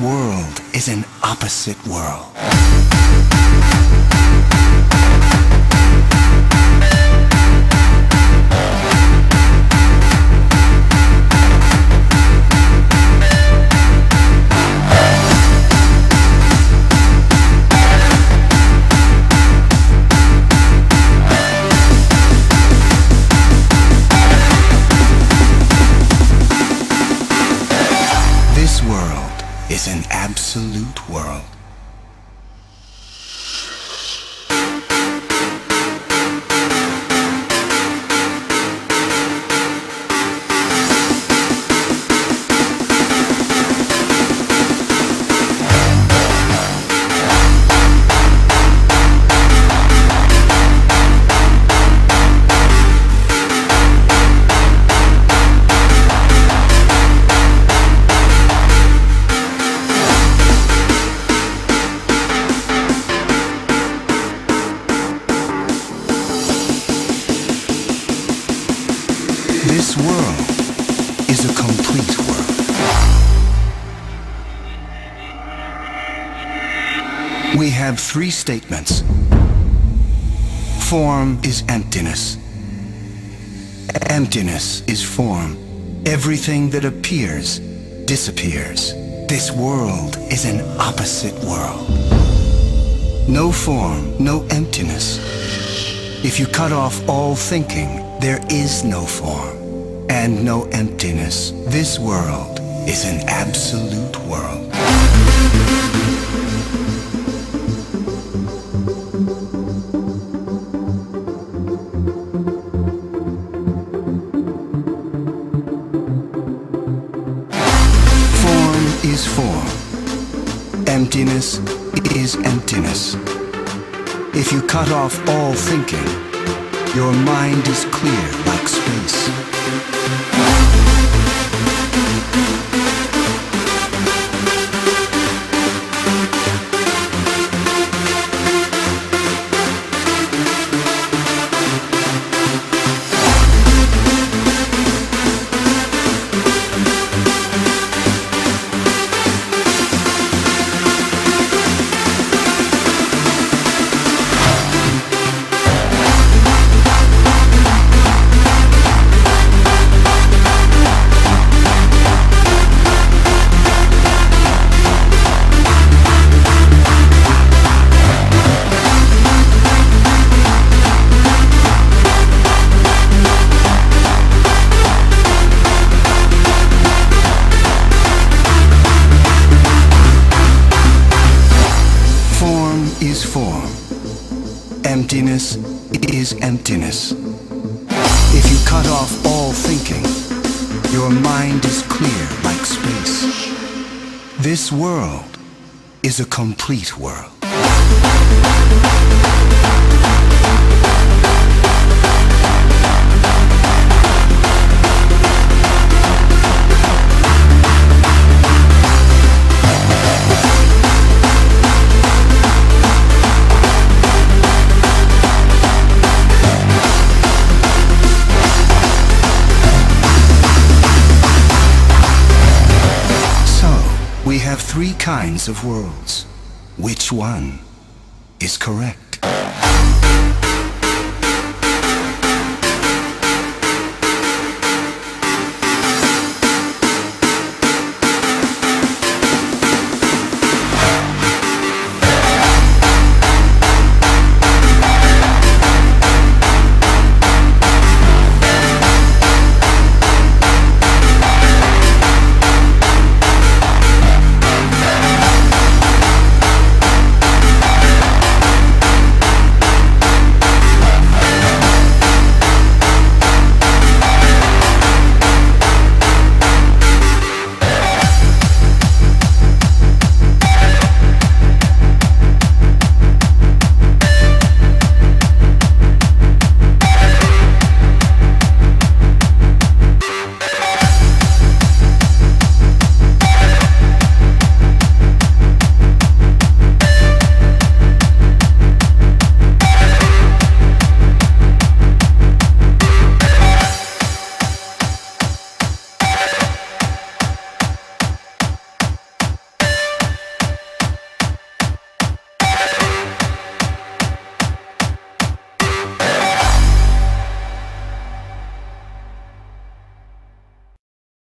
World is an opposite world. This world is an absolute world. World is a complete world. We have three statements. Form is emptiness. Emptiness is form. Everything that appears disappears. This world is an opposite world. No form, no emptiness. If you cut off all thinking, there is no form and no emptiness. This world is an absolute world. Form is form. Emptiness is emptiness. If you cut off all thinking, your mind is clear like space. Is form. Emptiness is emptiness. If you cut off all thinking, your mind is clear like space. This world is a complete world. Three kinds of worlds. Which one is correct?